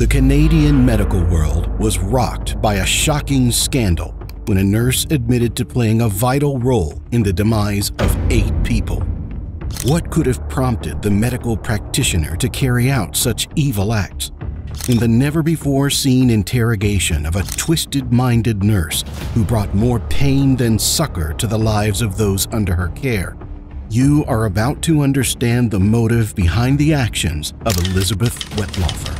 The Canadian medical world was rocked by a shocking scandal when a nurse admitted to playing a vital role in the demise of eight people. What could have prompted the medical practitioner to carry out such evil acts? In the never before seen interrogation of a twisted minded nurse who brought more pain than succor to the lives of those under her care, you are about to understand the motive behind the actions of Elizabeth Wettlaufer.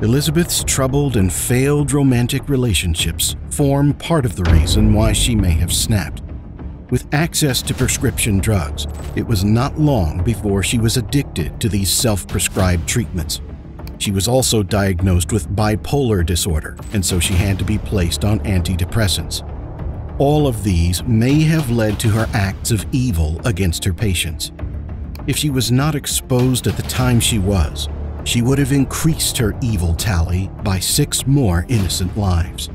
Elizabeth's troubled and failed romantic relationships form part of the reason why she may have snapped. With access to prescription drugs, it was not long before she was addicted to these self prescribed treatments. She was also diagnosed with bipolar disorder, and so she had to be placed on antidepressants. All of these may have led to her acts of evil against her patients. If she was not exposed at the time she was, she would have increased her evil tally by six more innocent lives.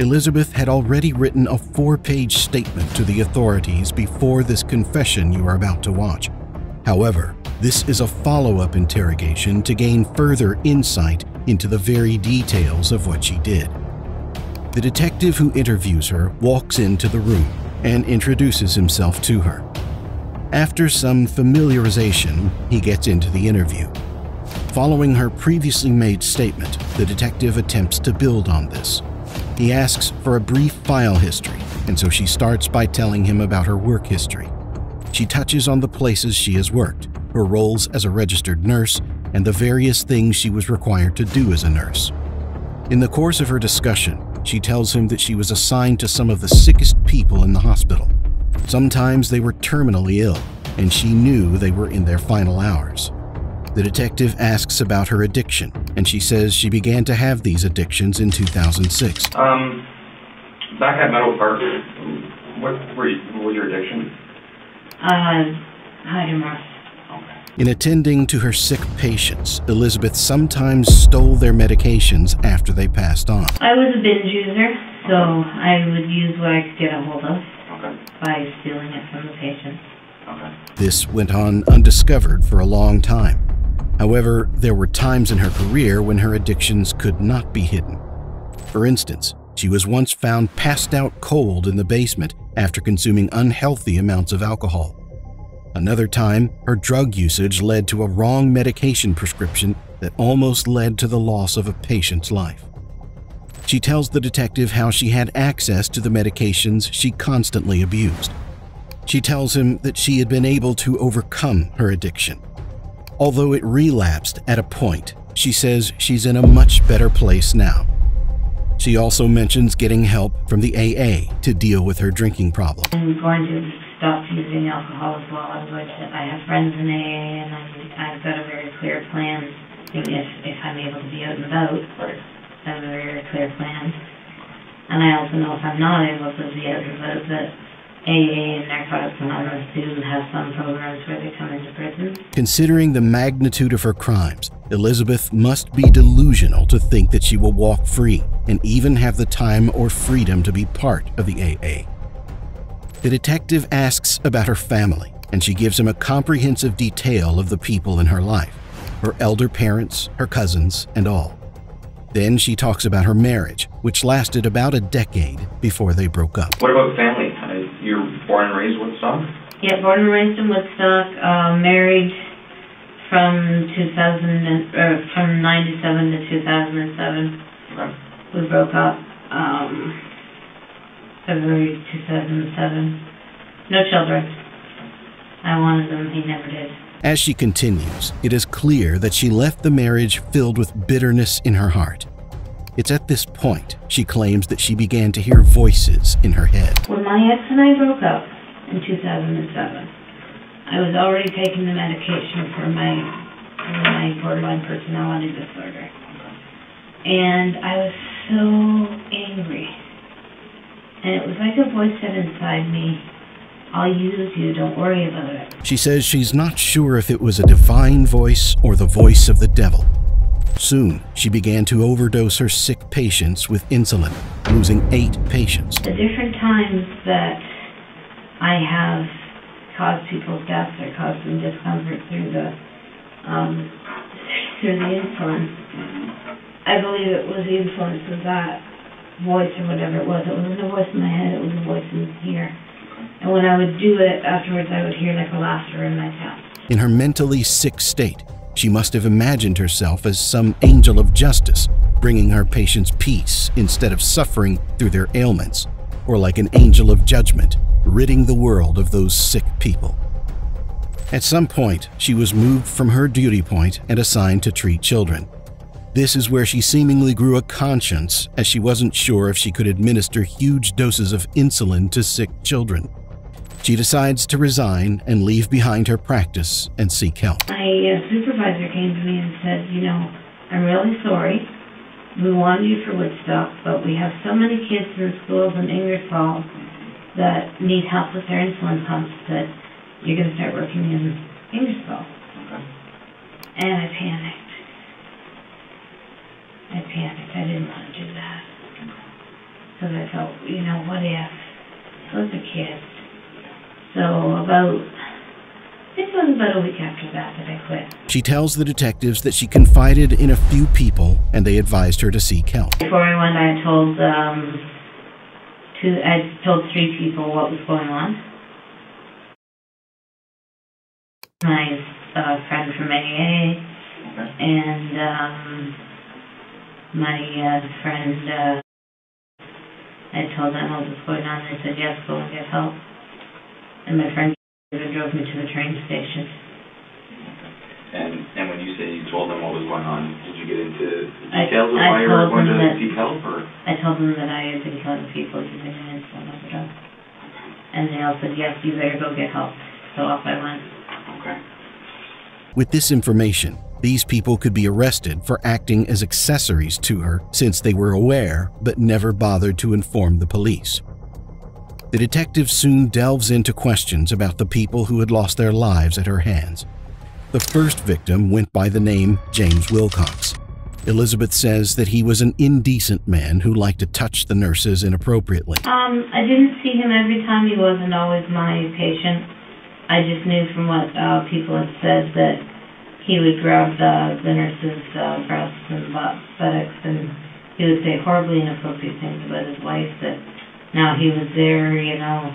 Elizabeth had already written a four page statement to the authorities before this confession you are about to watch. However, this is a follow up interrogation to gain further insight into the very details of what she did. The detective who interviews her walks into the room and introduces himself to her. After some familiarization, he gets into the interview. Following her previously made statement, the detective attempts to build on this. He asks for a brief file history, and so she starts by telling him about her work history. She touches on the places she has worked, her roles as a registered nurse, and the various things she was required to do as a nurse. In the course of her discussion, she tells him that she was assigned to some of the sickest people in the hospital. Sometimes they were terminally ill, and she knew they were in their final hours. The detective asks about her addiction, and she says she began to have these addictions in 2006. Um, back at Meadow Park, what, were you, what was your addiction? Uh, Hydromorph. In attending to her sick patients, Elizabeth sometimes stole their medications after they passed on. I was a binge user, so I would use what I could get a hold of Okay, by stealing it from the patients. okay. This went on undiscovered for a long time. However, there were times in her career when her addictions could not be hidden. For instance, she was once found passed out cold in the basement after consuming unhealthy amounts of alcohol. Another time, her drug usage led to a wrong medication prescription that almost led to the loss of a patient's life. She tells the detective how she had access to the medications she constantly abused. She tells him that she had been able to overcome her addiction. Although it relapsed at a point, she says she's in a much better place now. She also mentions getting help from the AA to deal with her drinking problem. I'm going to stop using alcohol as well. I'm going to, I have friends in AA and I'm, I've got a very clear plan. If, if I'm able to be out and about. I have a very clear plan. And I also know if I'm not able to be out and about, that AA and Narcotics Anonymous do have some programs where they come into prison. Considering the magnitude of her crimes, Elizabeth must be delusional to think that she will walk free and even have the time or freedom to be part of the AA. The detective asks about her family, and she gives him a comprehensive detail of the people in her life her elder parents, her cousins, and all. Then she talks about her marriage, which lasted about a decade before they broke up. What about family? You're born and raised Woodstock? Yeah, born and raised in Woodstock, uh, married from 2000 and, or from 97 to 2007. Okay. We broke up, um, February 2007. No children. I wanted them, he never did. As she continues, it is clear that she left the marriage filled with bitterness in her heart. It's at this point she claims that she began to hear voices in her head. My ex and I broke up in 2007, I was already taking the medication for my, for my borderline personality disorder. And I was so angry. And it was like a voice said inside me, I'll use you, don't worry about it. She says she's not sure if it was a divine voice or the voice of the devil. Soon, she began to overdose her sick patients with insulin, losing eight patients. At different times that I have caused people's deaths or caused them discomfort through the, um, through the insulin, it was the influence of that voice or whatever it was. It wasn't a voice in my head, it was a voice in here. And when I would do it afterwards, I would hear like a laughter in my chest. In her mentally sick state, she must have imagined herself as some angel of justice, bringing her patients peace instead of suffering through their ailments, or like an angel of judgment, ridding the world of those sick people. At some point, she was moved from her duty point and assigned to treat children. This is where she seemingly grew a conscience as she wasn't sure if she could administer huge doses of insulin to sick children. She decides to resign and leave behind her practice and seek help. My uh, supervisor came to me and said, you know, I'm really sorry. We wanted you for Woodstock, but we have so many kids in the schools in Ingersoll that need help with their insulin pumps that you're going to start working in Ingersoll. Okay. And I panicked. I panicked. I didn't want to do that. Because I thought, you know, what if? Those are kids. So about, it was about a week after that that I quit. She tells the detectives that she confided in a few people and they advised her to seek help. Before I went, I told, um, two, I told three people what was going on. My, uh, friend from AA and, um, my, uh, friend, uh, I told them what was going on, they said, yes, go and get help. And my friend drove me to the train station. And, and when you say you told them what was going on, did you get into I- details of I why you were told going them to that- seek help, or? I told them that I had been killing people using an insulin overdose. And they all said, yes, you better go get help. So off I went. Okay. With this information, these people could be arrested for acting as accessories to her since they were aware but never bothered to inform the police. The detective soon delves into questions about the people who had lost their lives at her hands. The first victim went by the name James Wilcox. Elizabeth says that he was an indecent man who liked to touch the nurses inappropriately. Um, I didn't see him every time. He wasn't always my patient. I just knew from what uh, people had said that he would grab the, the nurses' uh, breasts and butt, buttocks, and he would say horribly inappropriate things about his wife. That now he was there, you know,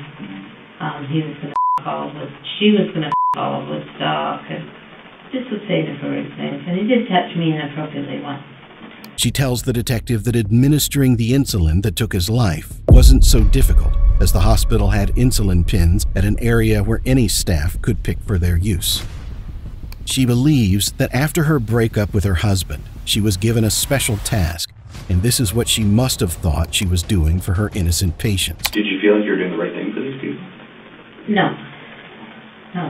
um, he was gonna all with, she was gonna all with Woodstock, and just would say inappropriate things. And he did touch me inappropriately once. She tells the detective that administering the insulin that took his life wasn't so difficult, as the hospital had insulin pens at an area where any staff could pick for their use. She believes that after her breakup with her husband, she was given a special task, and this is what she must have thought she was doing for her innocent patients. Did you feel like you were doing the right thing for these people? No. No.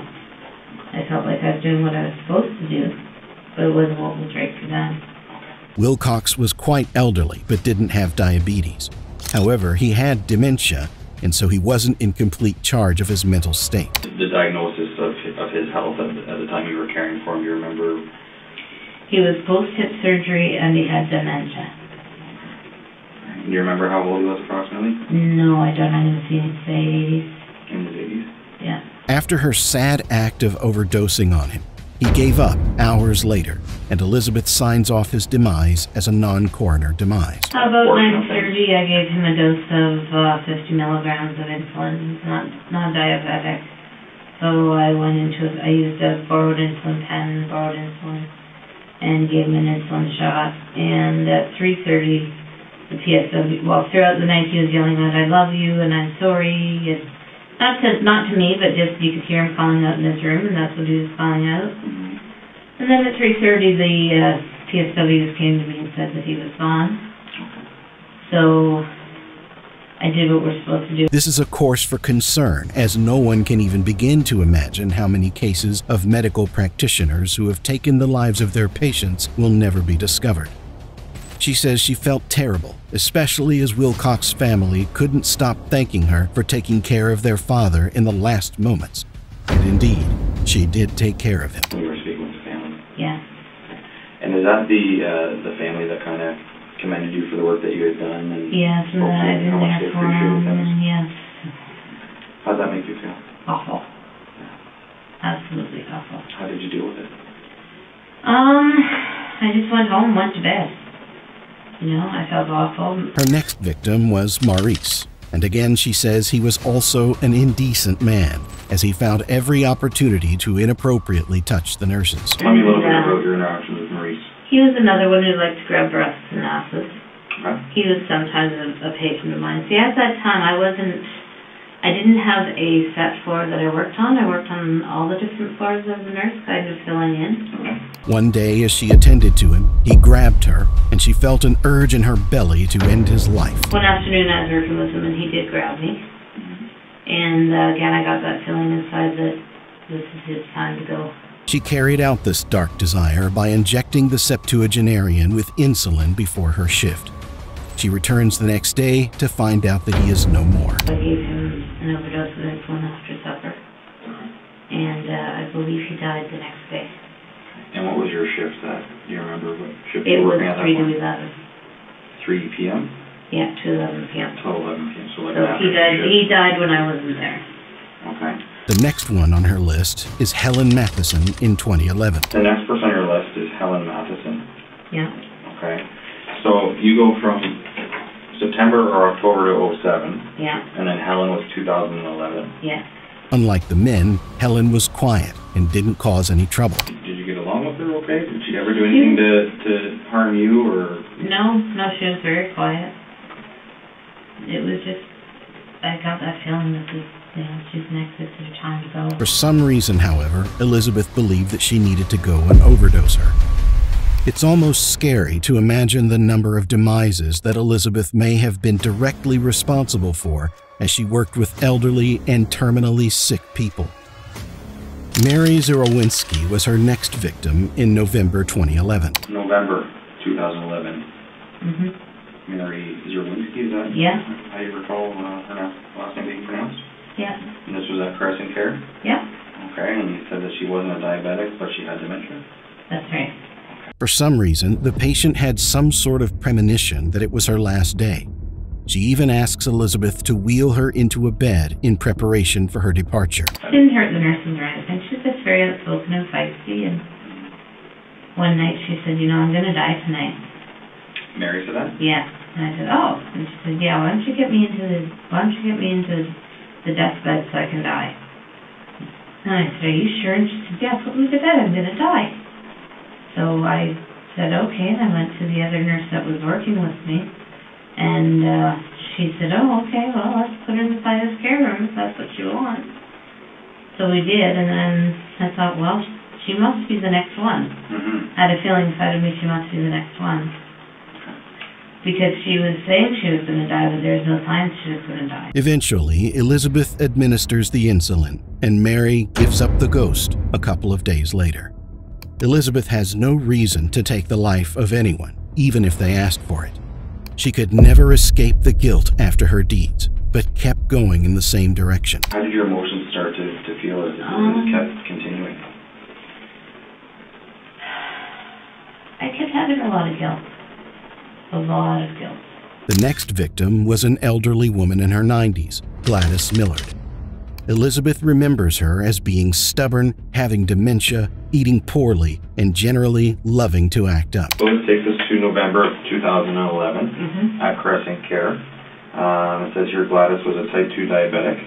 I felt like I was doing what I was supposed to do, but it wasn't what was right for them. Wilcox was quite elderly but didn't have diabetes. However, he had dementia, and so he wasn't in complete charge of his mental state. The diagnosis of, of his health at the, at the time you were caring for him, do you remember? He was post-hip surgery and he had dementia. Do you remember how old he was approximately? No, I don't. I didn't see him say 80s. In his 80s? Yeah. After her sad act of overdosing on him, he gave up hours later, and Elizabeth signs off his demise as a non-coroner demise. How about Portion of 9:30? I gave him a dose of uh, 50 milligrams of insulin. He's not not diabetic, so I went into. I used a borrowed insulin pen, borrowed insulin, and gave him an insulin shot. And at 3:30, the PSW. Well, throughout the night, he was yelling out, "I love you" and "I'm sorry." And not to not to me, but just you could hear him calling out in his room, and that's what he was calling out. And then at 3:30, the uh, PSWs came to me and said that he was gone. So I did what we're supposed to do. This is a cause for concern, as no one can even begin to imagine how many cases of medical practitioners who have taken the lives of their patients will never be discovered. She says she felt terrible, especially as Wilcox's family couldn't stop thanking her for taking care of their father in the last moments. And indeed, she did take care of him. When you were speaking with the family. Yeah. And is that the, uh, the family that kind of commended you for the work that you had done? And Yes, and spoke then to I've been how much there they for appreciated him, that? and yes, How'd that make you feel? awful. Absolutely awful. How did you deal with it? Um, I just went home, went to bed. You know, I felt awful. Her next victim was Maurice, and again she says he was also an indecent man, as he found every opportunity to inappropriately touch the nurses. Tell me a little bit about your interaction with Maurice. He was another one who liked to grab breasts and asses. Okay. He was sometimes a, a patient of mine. See, at that time, I wasn't, I didn't have a set floor that I worked on. I worked on all the different floors as a nurse, kind of filling in. One day, as she attended to him, he grabbed her, and she felt an urge in her belly to end his life. One afternoon, I was working with him, and he did grab me. And uh, again, I got that feeling inside that this is his time to go. She carried out this dark desire by injecting the septuagenarian with insulin before her shift. She returns the next day to find out that he is no more. Gave remember what shift It you was working at that three to point? eleven. Three PM Yeah, to eleven p.m. till eleven PM, so like So an he died. shift. He died when I wasn't there. Okay. The next one on her list is Helen Matheson in 2011. The next person on your list is Helen Matheson. Yeah. Okay. So you go from September or October to '07, Yeah. and then Helen was 2011. Yeah. Unlike the men, Helen was quiet and didn't cause any trouble. Did you get along with her okay? Did she ever do anything to, to harm you or? No, no, she was very quiet. It was just, I got that feeling that this, you know, she's next. This is her time to go. For some reason, however, Elizabeth believed that she needed to go and overdose her. It's almost scary to imagine the number of demises that Elizabeth may have been directly responsible for as she worked with elderly and terminally sick people. Mary Zurawinski was her next victim in November 2011. November 2011. Mhm. Mary Zerwinski, is that? Yeah. How do you recall uh, her last, last name being pronounced? Yeah. And this was at Caressant Care? Yeah. Okay, and you said that she wasn't a diabetic, but she had dementia? That's right. For some reason, the patient had some sort of premonition that it was her last day. She even asks Elizabeth to wheel her into a bed in preparation for her departure. Didn't hurt the nurses or anything. She's just very outspoken and feisty. And one night she said, "You know, I'm gonna die tonight." Mary said that? Yeah. And I said, "Oh." And she said, "Yeah. Why don't you get me into the Why don't you get me into the deathbed so I can die?" And I said, "Are you sure?" And she said, "Yeah. Put me to bed. I'm gonna die." So I said, "Okay." And I went to the other nurse that was working with me, and uh, she said, "Oh, okay. Well, let's put her in the sinus care room if that's what you want." So we did, and then I thought, well, she must be the next one. Mm-hmm. I had a feeling inside of me she must be the next one. Because she was saying she was going to die, but there's no signs she was going to die. Eventually, Elizabeth administers the insulin, and Mary gives up the ghost a couple of days later. Elizabeth has no reason to take the life of anyone, even if they asked for it. She could never escape the guilt after her deeds, but kept going in the same direction. How did your emotions start to, to feel as it Um, kept I kept having a lot of guilt. A lot of guilt. The next victim was an elderly woman in her 90s, Gladys Millard. Elizabeth remembers her as being stubborn, having dementia, eating poorly, and generally loving to act up. So this takes us to November of 2011 Mm-hmm. at Caressant Care. Um, it says here Gladys was a type 2 diabetic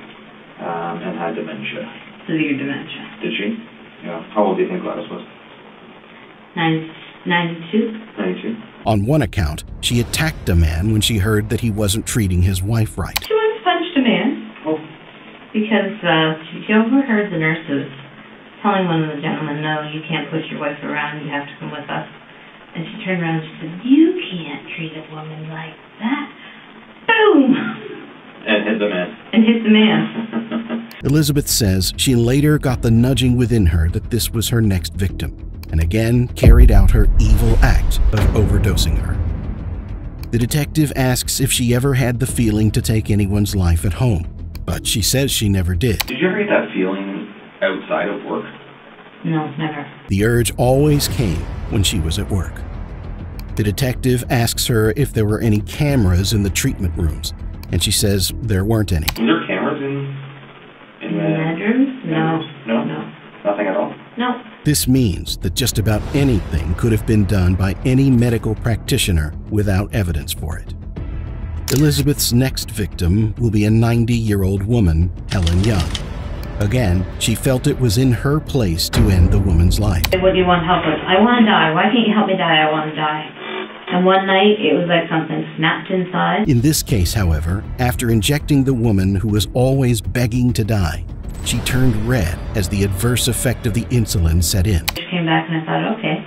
um, and had dementia. Severe dementia. Did she? Yeah. How old do you think Gladys was? Nine, 92? 92. On one account, she attacked a man when she heard that he wasn't treating his wife right. She once punched a man Oh. because uh, she she overheard the nurses telling one of the gentlemen, no, you can't push your wife around, you have to come with us. And she turned around and she said, you can't treat a woman like that. Boom! And hit the man. And hit the man. Elizabeth says she later got the nudging within her that this was her next victim, and again carried out her evil act of overdosing her. The detective asks if she ever had the feeling to take anyone's life at home, but she says she never did. Did you ever get that feeling outside of work? No, never. The urge always came when she was at work. The detective asks her if there were any cameras in the treatment rooms, and she says there weren't any. Was there cameras in in In the the bedrooms? No. No? No. Nothing at all. No. This means that just about anything could have been done by any medical practitioner without evidence for it. Elizabeth's next victim will be a 90 year old woman, Helen Young. Again, she felt it was in her place to end the woman's life. What do you want help with? I want to die. Why can't you help me die? I want to die. And one night, it was like something snapped inside. In this case, however, after injecting the woman who was always begging to die, she turned red as the adverse effect of the insulin set in. I came back and I thought, okay,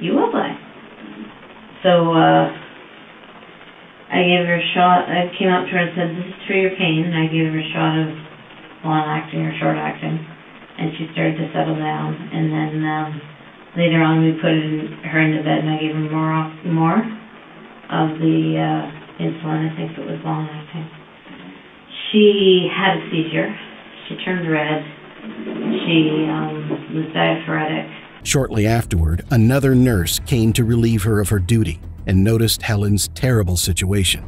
you will die. So, uh, I gave her a shot. I came up to her and said, this is for your pain. And I gave her a shot of long acting or short acting. And she started to settle down. And then, um, later on we put in, her into bed and I gave her more, off, more of the, uh, insulin. I think it was long acting. She had a seizure. She turned red. She, um, was diaphoretic. Shortly afterward, another nurse came to relieve her of her duty and noticed Helen's terrible situation.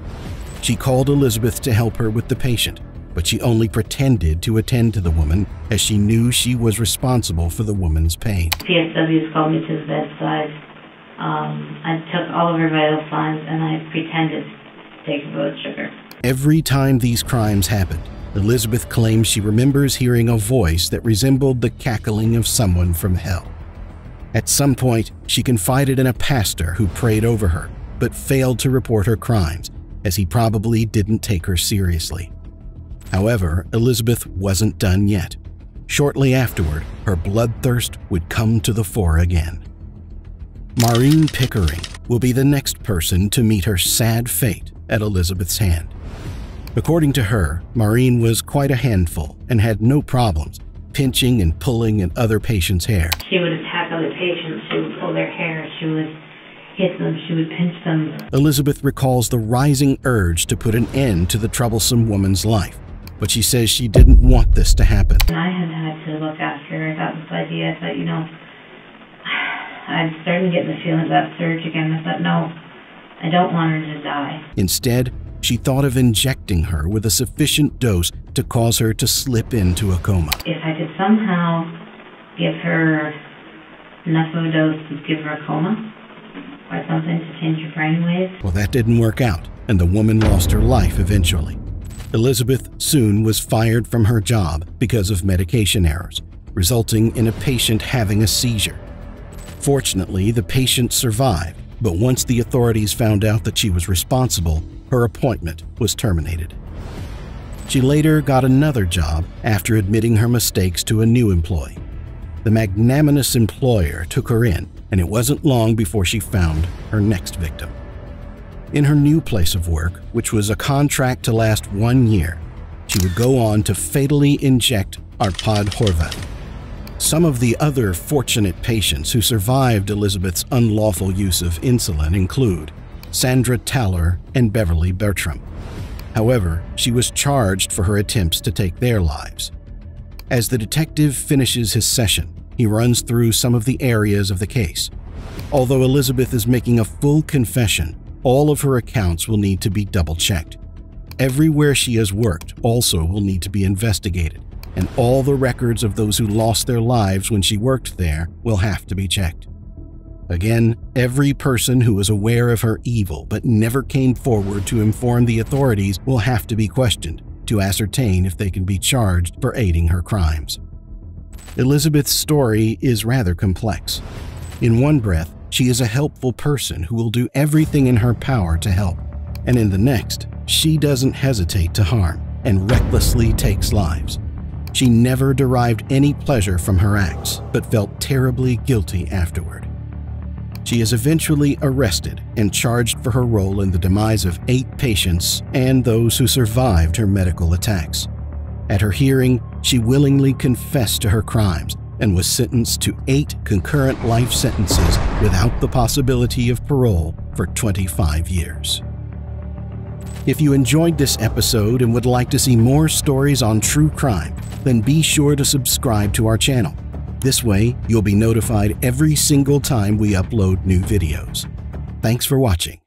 She called Elizabeth to help her with the patient, but she only pretended to attend to the woman as she knew she was responsible for the woman's pain. PSWs called me to the bedside. Um, I took all of her vital signs and I pretended to take her blood sugar. Every time these crimes happened, Elizabeth claims she remembers hearing a voice that resembled the cackling of someone from hell. At some point, she confided in a pastor who prayed over her, but failed to report her crimes, as he probably didn't take her seriously. However, Elizabeth wasn't done yet. Shortly afterward, her bloodthirst would come to the fore again. Maureen Pickering will be the next person to meet her sad fate at Elizabeth's hand. According to her, Maureen was quite a handful and had no problems pinching and pulling at other patients' hair. She would attack other patients. She would pull their hair. She would hit them. She would pinch them. Elizabeth recalls the rising urge to put an end to the troublesome woman's life, but she says she didn't want this to happen. And I had had to look after her. I got this idea. I thought, you know, I'm starting to get the feeling of that surge again. I thought, no, I don't want her to die. Instead, she thought of injecting her with a sufficient dose to cause her to slip into a coma. If I could somehow give her enough of a dose to give her a coma or something to change her brainwaves. Well, that didn't work out, and the woman lost her life eventually. Elizabeth soon was fired from her job because of medication errors, resulting in a patient having a seizure. Fortunately, the patient survived, but once the authorities found out that she was responsible, her appointment was terminated. She later got another job after admitting her mistakes to a new employee. The magnanimous employer took her in, and it wasn't long before she found her next victim. In her new place of work, which was a contract to last one year, she would go on to fatally inject Arpad Horvath. Some of the other fortunate patients who survived Elizabeth's unlawful use of insulin include Sandra Towler and Beverly Bertram. However, she was charged for her attempts to take their lives. As the detective finishes his session, he runs through some of the areas of the case. Although Elizabeth is making a full confession, all of her accounts will need to be double checked. Everywhere she has worked also will need to be investigated, and all the records of those who lost their lives when she worked there will have to be checked. Again, every person who was aware of her evil but never came forward to inform the authorities will have to be questioned to ascertain if they can be charged for aiding her crimes. Elizabeth's story is rather complex. In one breath, she is a helpful person who will do everything in her power to help, and in the next, she doesn't hesitate to harm and recklessly takes lives. She never derived any pleasure from her acts, but felt terribly guilty afterward. She is eventually arrested and charged for her role in the demise of eight patients and those who survived her medical attacks. At her hearing, she willingly confessed to her crimes and was sentenced to eight concurrent life sentences without the possibility of parole for 25 years. If you enjoyed this episode and would like to see more stories on true crime, then be sure to subscribe to our channel. This way, you'll be notified every single time we upload new videos. Thanks for watching.